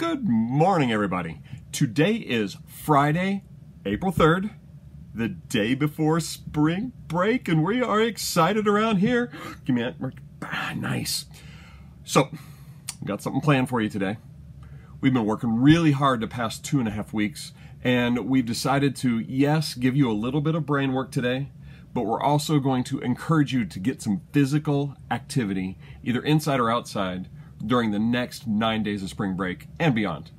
Good morning, everybody. Today is Friday, April 3rd, the day before spring break, and we are excited around here. Give me that. Ah, nice. So, got something planned for you today. We've been working really hard the past two and a half weeks, and we've decided to, yes, give you a little bit of brain work today, but we're also going to encourage you to get some physical activity, either inside or outside, during the next nine days of spring break and beyond.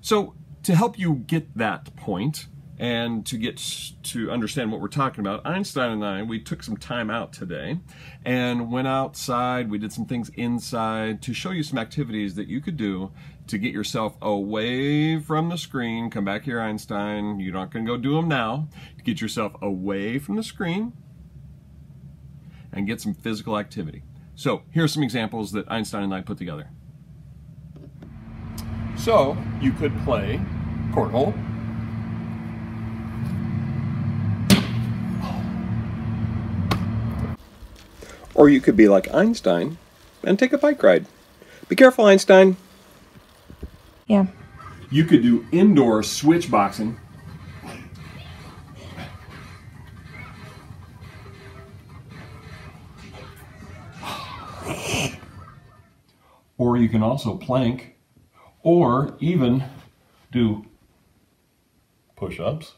So, to help you get that point and to get to understand what we're talking about, Einstein and I, we took some time out today and went outside. We did some things inside to show you some activities that you could do to get yourself away from the screen. Come back here, Einstein. You're not going to go do them now. Get yourself away from the screen and get some physical activity. So here are some examples that Einstein and I put together. So you could play cornhole. Or you could be like Einstein and take a bike ride. Be careful, Einstein. Yeah. You could do indoor switch boxing. Or you can also plank, or even do push-ups.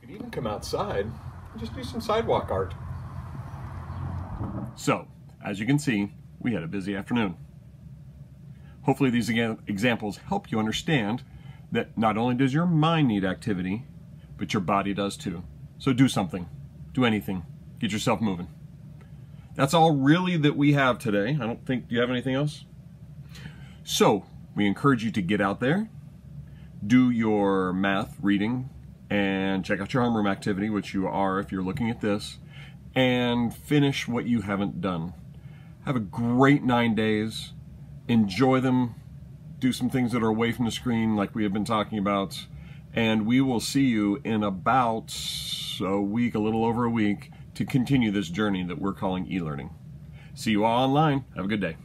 You can even come outside and just do some sidewalk art. So, as you can see, we had a busy afternoon. Hopefully these examples help you understand that not only does your mind need activity, but your body does too. So do something, do anything, get yourself moving. That's all really that we have today. I don't think, do you have anything else? So, we encourage you to get out there, do your math, reading, and check out your homeroom activity, which you are if you're looking at this, and finish what you haven't done. Have a great nine days. Enjoy them. Do some things that are away from the screen like we have been talking about. And we will see you in about a week, a little over a week, to continue this journey that we're calling e-learning. See you all online. Have a good day.